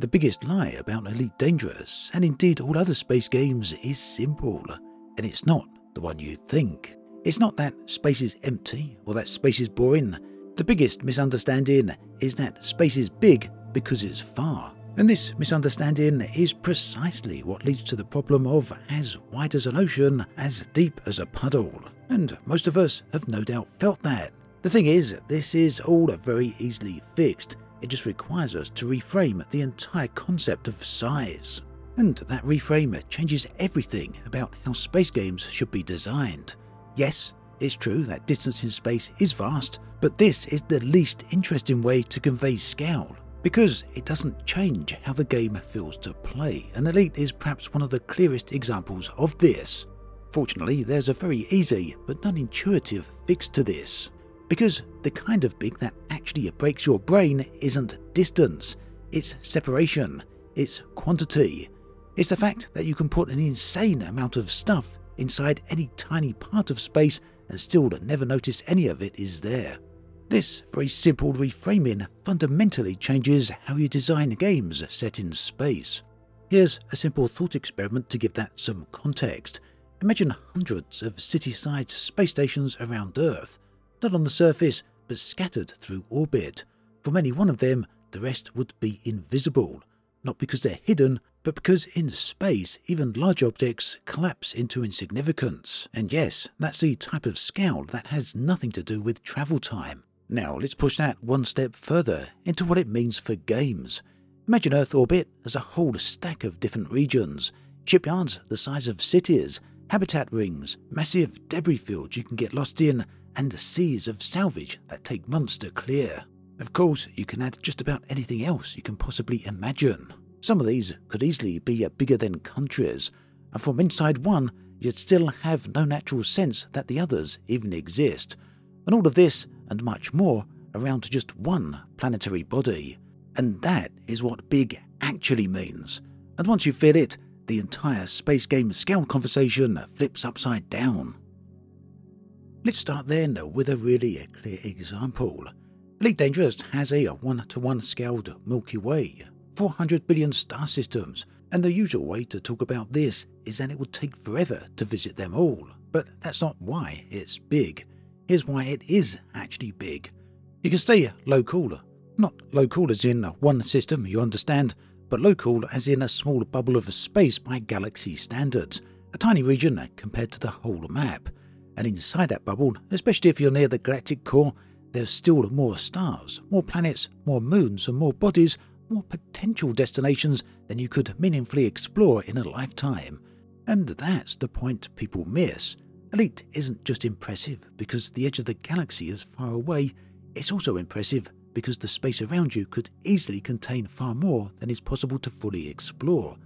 The biggest lie about Elite Dangerous, and indeed all other space games, is simple, and it's not the one you think. It's not that space is empty or that space is boring. The biggest misunderstanding is that space is big because it's far. And this misunderstanding is precisely what leads to the problem of as wide as an ocean, as deep as a puddle. And most of us have no doubt felt that. The thing is, this is all very easily fixed. It just requires us to reframe the entire concept of size. And that reframe changes everything about how space games should be designed. Yes, it's true that distance in space is vast, but this is the least interesting way to convey scale because it doesn't change how the game feels to play, and Elite is perhaps one of the clearest examples of this. Fortunately, there's a very easy but non intuitive fix to this. Because the kind of big that actually breaks your brain isn't distance, it's separation, it's quantity. It's the fact that you can put an insane amount of stuff inside any tiny part of space and still never notice any of it is there. This very simple reframing fundamentally changes how you design games set in space. Here's a simple thought experiment to give that some context. Imagine hundreds of city-sized space stations around Earth, not on the surface, but scattered through orbit. From any one of them, the rest would be invisible, not because they're hidden, but because in space, even large objects collapse into insignificance. And yes, that's the type of scale that has nothing to do with travel time. Now let's push that one step further into what it means for games. Imagine Earth orbit as a whole stack of different regions, shipyards the size of cities, habitat rings, massive debris fields you can get lost in, and the seas of salvage that take months to clear. Of course, you can add just about anything else you can possibly imagine. Some of these could easily be uh, bigger than countries, and from inside one, you'd still have no natural sense that the others even exist. And all of this and much more around just one planetary body. And that is what big actually means. And once you feel it, the entire space game scale conversation flips upside down. Let's start there, then with a really uh, clear example. Elite Dangerous has a 1 to 1 scaled Milky Way, 400 billion star systems, and the usual way to talk about this is that it would take forever to visit them all. But that's not why it's big. Here's why it is actually big. You can stay local, not local as in one system, you understand, but local as in a small bubble of space by galaxy standards, a tiny region compared to the whole map. And inside that bubble, especially if you're near the galactic core, there's still more stars, more planets, more moons, and more bodies, more potential destinations than you could meaningfully explore in a lifetime. And that's the point people miss. Elite isn't just impressive because the edge of the galaxy is far away, it's also impressive because the space around you could easily contain far more than is possible to fully explore.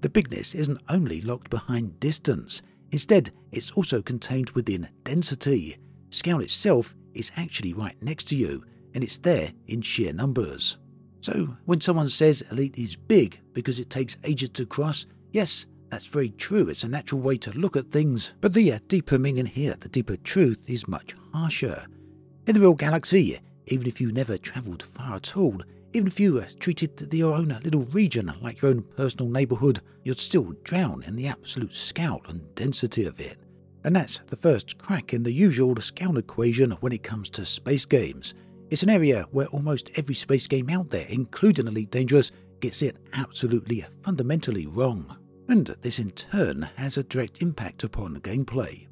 The bigness isn't only locked behind distance, instead, it's also contained within density. Scale itself is actually right next to you, and it's there in sheer numbers. So, when someone says Elite is big because it takes ages to cross, yes, that's very true, it's a natural way to look at things, but the uh, deeper meaning here, the deeper truth, is much harsher. In the real galaxy, even if you never travelled far at all, even if you treated your own little region like your own personal neighbourhood, you'd still drown in the absolute scale and density of it. And that's the first crack in the usual scale equation when it comes to space games. It's an area where almost every space game out there, including Elite Dangerous, gets it absolutely fundamentally wrong and this in turn has a direct impact upon gameplay.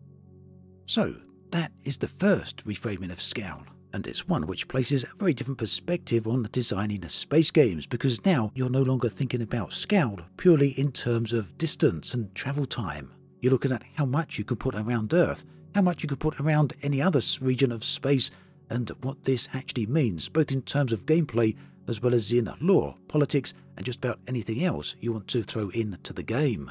So, that is the first reframing of scale, and it's one which places a very different perspective on designing space games because now you're no longer thinking about scale purely in terms of distance and travel time. You're looking at how much you can put around Earth, how much you can put around any other region of space, and what this actually means, both in terms of gameplay as well as in law, politics, and just about anything else you want to throw into the game.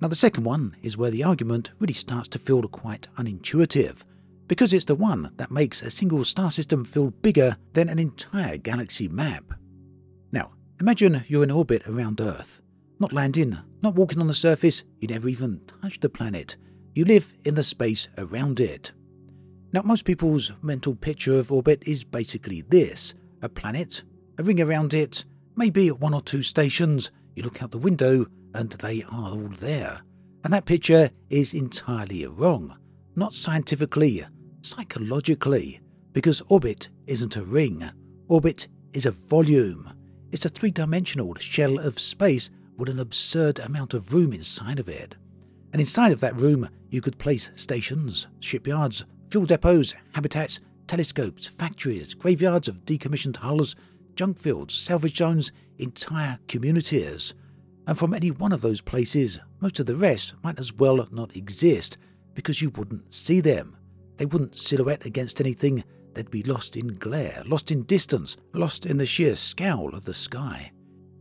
Now, the second one is where the argument really starts to feel quite unintuitive, because it's the one that makes a single star system feel bigger than an entire galaxy map. Now, imagine you're in orbit around Earth, not landing, not walking on the surface, you never even touch the planet, you live in the space around it. Now, most people's mental picture of orbit is basically this a planet, a ring around it, maybe one or two stations, you look out the window and they are all there. And that picture is entirely wrong. Not scientifically, psychologically, because orbit isn't a ring. Orbit is a volume. It's a three dimensional shell of space with an absurd amount of room inside of it. And inside of that room, you could place stations, shipyards, fuel depots, habitats, telescopes, factories, graveyards of decommissioned hulls, junk fields, salvage zones, entire communities. And from any one of those places, most of the rest might as well not exist because you wouldn't see them. They wouldn't silhouette against anything they'd be lost in glare, lost in distance, lost in the sheer scowl of the sky.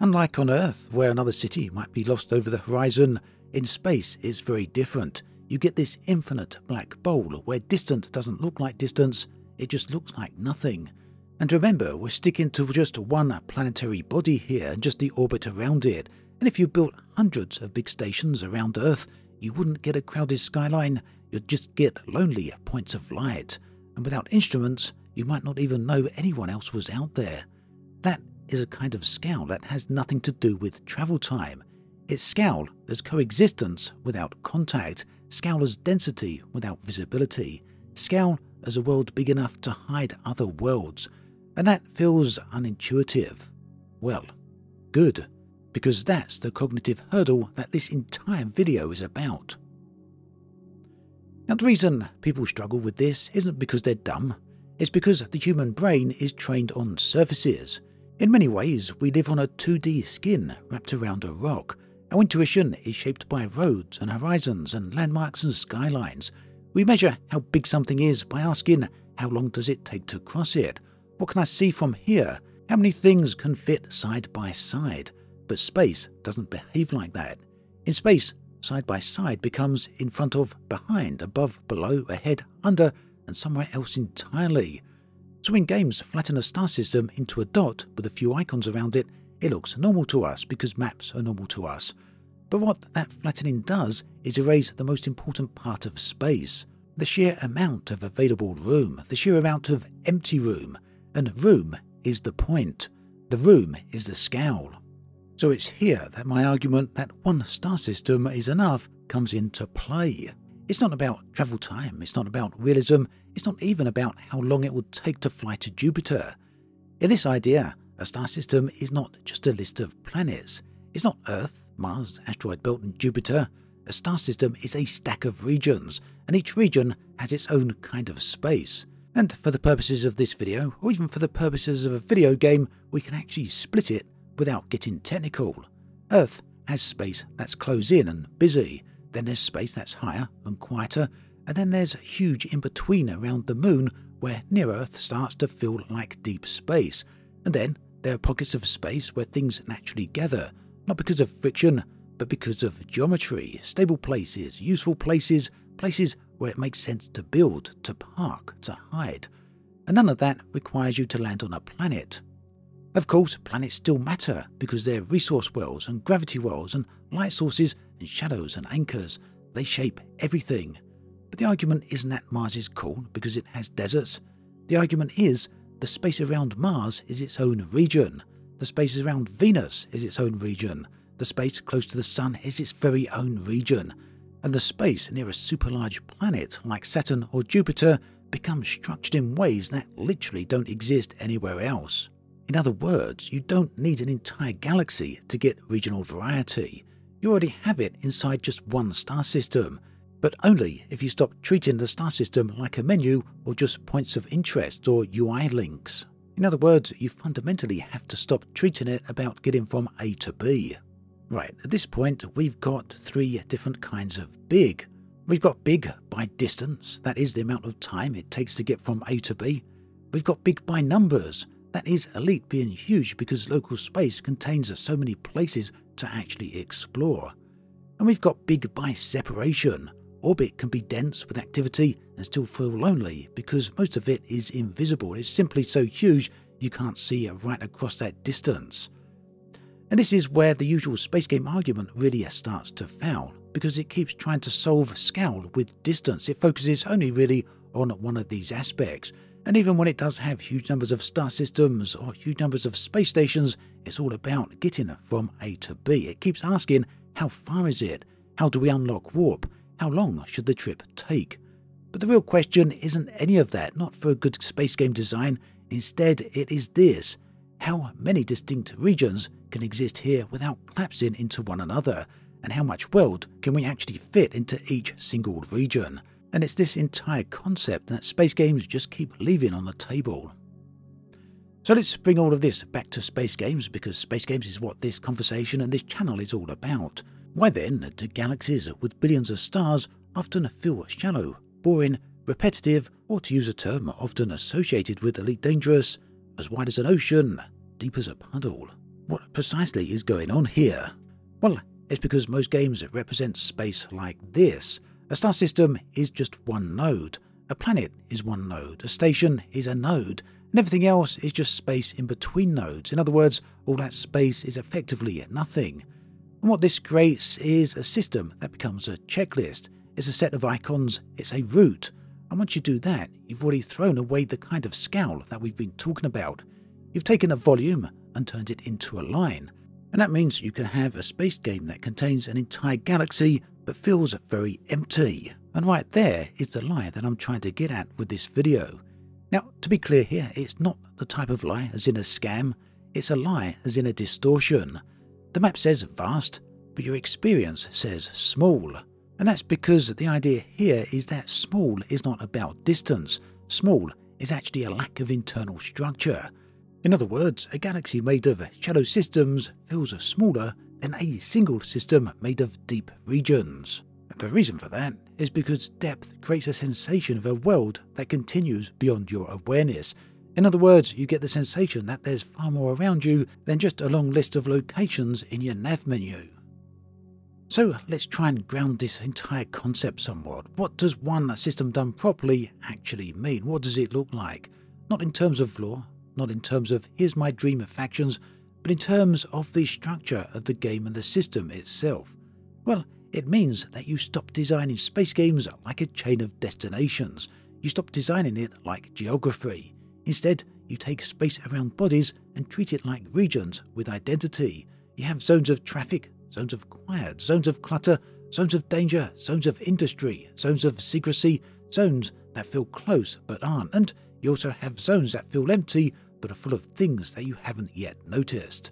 Unlike on Earth, where another city might be lost over the horizon, in space it's very different. You get this infinite black bowl where distant doesn't look like distance, it just looks like nothing. And remember, we're sticking to just one planetary body here and just the orbit around it. And if you built hundreds of big stations around Earth, you wouldn't get a crowded skyline, you'd just get lonely points of light and without instruments, you might not even know anyone else was out there. That is a kind of scowl that has nothing to do with travel time. It's scowl as coexistence without contact, scowl as density without visibility, scowl as a world big enough to hide other worlds, and that feels unintuitive. Well, good, because that's the cognitive hurdle that this entire video is about. Now, the reason people struggle with this isn't because they're dumb, it's because the human brain is trained on surfaces. In many ways, we live on a 2D skin wrapped around a rock. Our intuition is shaped by roads and horizons and landmarks and skylines. We measure how big something is by asking, how long does it take to cross it? What can I see from here? How many things can fit side by side? But space doesn't behave like that. In space, side by side becomes in front of, behind, above, below, ahead, under, and somewhere else entirely. So when games flatten a star system into a dot with a few icons around it, it looks normal to us because maps are normal to us. But what that flattening does is erase the most important part of space the sheer amount of available room, the sheer amount of empty room. And room is the point. The room is the scowl. So it's here that my argument that one star system is enough comes into play. It's not about travel time, it's not about realism, it's not even about how long it would take to fly to Jupiter. In this idea, a star system is not just a list of planets. It's not Earth, Mars, asteroid belt, and Jupiter. A star system is a stack of regions, and each region has its own kind of space. And for the purposes of this video, or even for the purposes of a video game, we can actually split it without getting technical. Earth has space that's close in and busy, then there's space that's higher and quieter, and then there's huge in between around the moon where near Earth starts to feel like deep space, and then there are pockets of space where things naturally gather, not because of friction, but because of geometry, stable places, useful places, places where it makes sense to build, to park, to hide. And none of that requires you to land on a planet. Of course, planets still matter because they're resource wells and gravity wells and light sources and shadows and anchors. They shape everything. But the argument isn't that Mars is cool because it has deserts. The argument is the space around Mars is its own region. The space around Venus is its own region. The space close to the Sun is its very own region. And the space near a super large planet like Saturn or Jupiter becomes structured in ways that literally don't exist anywhere else. In other words, you don't need an entire galaxy to get regional variety. You already have it inside just one star system, but only if you stop treating the star system like a menu or just points of interest or UI links. In other words, you fundamentally have to stop treating it about getting from A to B. Right, at this point, we've got three different kinds of big. We've got big by distance, that is the amount of time it takes to get from A to B. We've got big by numbers, that is elite being huge because local space contains so many places to actually explore. And we've got big by separation. Orbit can be dense with activity and still feel lonely because most of it is invisible. It's simply so huge you can't see right across that distance. And this is where the usual space game argument really starts to foul because it keeps trying to solve scowl with distance. It focuses only really on one of these aspects and even when it does have huge numbers of star systems or huge numbers of space stations, it's all about getting from A to B. It keeps asking, how far is it? How do we unlock warp? How long should the trip take? But the real question isn't any of that, not for a good space game design. Instead, it is this how many distinct regions can exist here without collapsing into one another? And how much world can we actually fit into each single region? And it's this entire concept that space games just keep leaving on the table. So let's bring all of this back to space games because space games is what this conversation and this channel is all about. Why then do galaxies with billions of stars often feel shallow, boring, repetitive, or to use a term often associated with Elite Dangerous, as wide as an ocean, deep as a puddle? What precisely is going on here? Well, it's because most games represent space like this. A star system is just one node, a planet is one node, a station is a node, and everything else is just space in between nodes. In other words, all that space is effectively nothing. And what this creates is a system that becomes a checklist. It's a set of icons, it's a route. And once you do that, you've already thrown away the kind of scowl that we've been talking about. You've taken a volume and turned it into a line. And that means you can have a space game that contains an entire galaxy but feels very empty. And right there is the lie that I'm trying to get at with this video. Now, to be clear here, it's not the type of lie as in a scam, it's a lie as in a distortion. The map says vast, but your experience says small. And that's because the idea here is that small is not about distance, small is actually a lack of internal structure. In other words, a galaxy made of shallow systems feels smaller than a single system made of deep regions. and The reason for that is because depth creates a sensation of a world that continues beyond your awareness. In other words, you get the sensation that there's far more around you than just a long list of locations in your nav menu. So let's try and ground this entire concept somewhat. What does one system done properly actually mean? What does it look like? Not in terms of lore, not in terms of here's my dream of factions, but in terms of the structure of the game and the system itself. Well, it means that you stop designing space games like a chain of destinations. You stop designing it like geography. Instead, you take space around bodies and treat it like regions with identity. You have zones of traffic, zones of quiet, zones of clutter, zones of danger, zones of industry, zones of secrecy, zones that feel close but aren't, and you also have zones that feel empty but are full of things that you haven't yet noticed.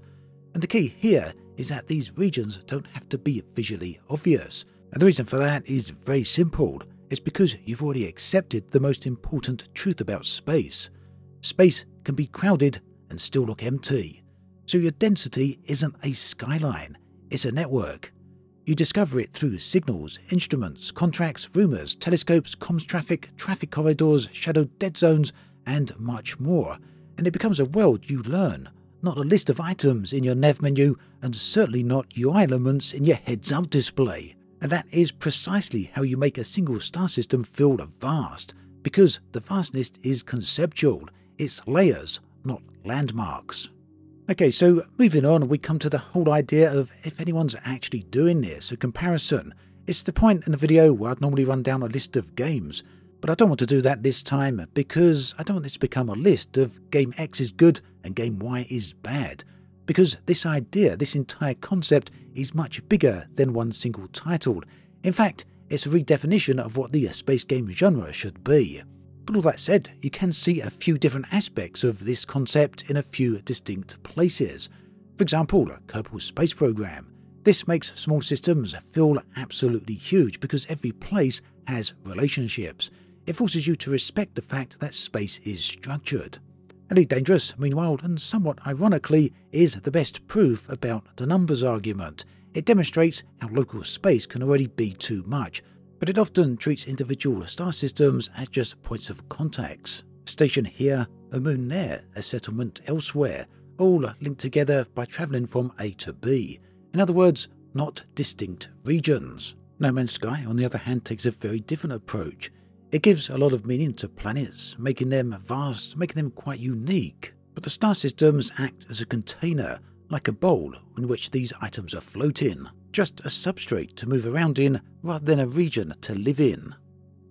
And the key here is that these regions don't have to be visually obvious. And the reason for that is very simple. It's because you've already accepted the most important truth about space. Space can be crowded and still look empty. So your density isn't a skyline, it's a network. You discover it through signals, instruments, contracts, rumours, telescopes, comms traffic, traffic corridors, shadow dead zones, and much more. And it becomes a world you learn, not a list of items in your nav menu, and certainly not UI elements in your heads up display. And that is precisely how you make a single star system feel vast, because the vastness is conceptual, it's layers, not landmarks. Okay, so moving on, we come to the whole idea of if anyone's actually doing this, a comparison. It's the point in the video where I'd normally run down a list of games, but I don't want to do that this time because I don't want this to become a list of game X is good and game Y is bad. Because this idea, this entire concept, is much bigger than one single title. In fact, it's a redefinition of what the space game genre should be. But all that said, you can see a few different aspects of this concept in a few distinct places. For example, Kerbal Space Program. This makes small systems feel absolutely huge because every place has relationships. It forces you to respect the fact that space is structured. Elite Dangerous, meanwhile, and somewhat ironically, is the best proof about the numbers argument. It demonstrates how local space can already be too much, but it often treats individual star systems as just points of contacts. A station here, a moon there, a settlement elsewhere, all linked together by travelling from A to B. In other words, not distinct regions. No Man's Sky, on the other hand, takes a very different approach. It gives a lot of meaning to planets, making them vast, making them quite unique. But the star systems act as a container, like a bowl in which these items are floating, just a substrate to move around in rather than a region to live in.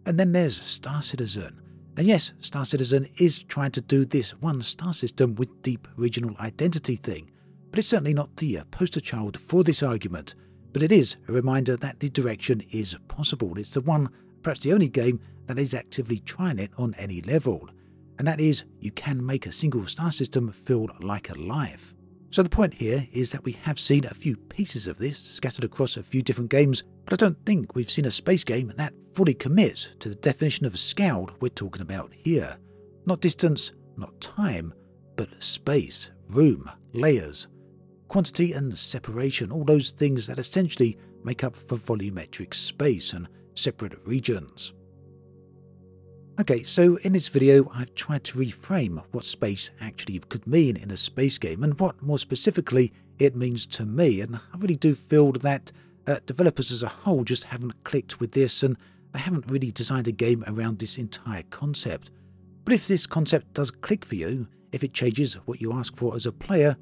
And then there's Star Citizen. And yes, Star Citizen is trying to do this one star system with deep regional identity thing, but it's certainly not the uh, poster child for this argument. But it is a reminder that the direction is possible. It's the one, perhaps the only game, that is actively trying it on any level. And that is, you can make a single star system feel like alive. So the point here is that we have seen a few pieces of this scattered across a few different games, but I don't think we've seen a space game that fully commits to the definition of scaled we're talking about here. Not distance, not time, but space, room, layers, quantity and separation, all those things that essentially make up for volumetric space and separate regions. Okay, so in this video I've tried to reframe what space actually could mean in a space game and what more specifically it means to me and I really do feel that uh, developers as a whole just haven't clicked with this and they haven't really designed a game around this entire concept. But if this concept does click for you, if it changes what you ask for as a player,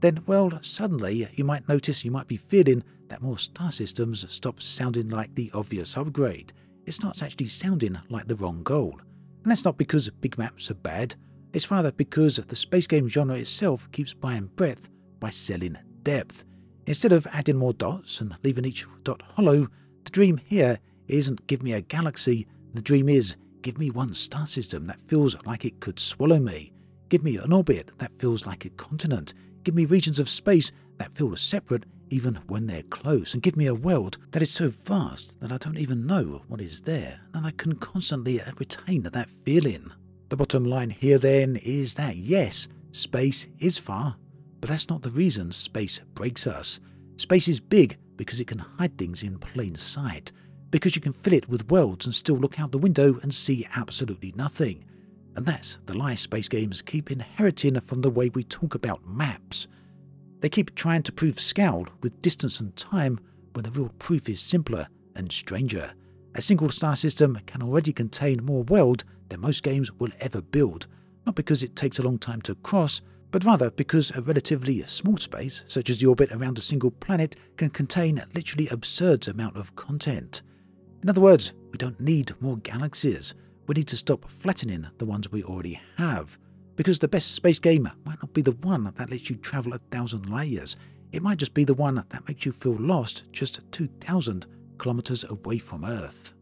then, well, suddenly you might notice you might be feeling that more star systems stop sounding like the obvious upgrade. It starts actually sounding like the wrong goal. And that's not because big maps are bad, it's rather because the space game genre itself keeps buying breadth by selling depth. Instead of adding more dots and leaving each dot hollow, the dream here isn't give me a galaxy, the dream is give me one star system that feels like it could swallow me. Give me an orbit that feels like a continent. Give me regions of space that feel separate even when they're close. And give me a world that is so vast that I don't even know what is there. And I can constantly retain that feeling. The bottom line here then is that yes, space is far, but that's not the reason space breaks us. Space is big because it can hide things in plain sight because you can fill it with worlds and still look out the window and see absolutely nothing. And that's the lie space games keep inheriting from the way we talk about maps. They keep trying to prove scaled with distance and time when the real proof is simpler and stranger. A single star system can already contain more world than most games will ever build, not because it takes a long time to cross, but rather because a relatively small space, such as the orbit around a single planet, can contain literally absurd amount of content. In other words, we don't need more galaxies. We need to stop flattening the ones we already have. Because the best space gamer might not be the one that lets you travel a thousand layers. It might just be the one that makes you feel lost just 2,000 kilometers away from Earth.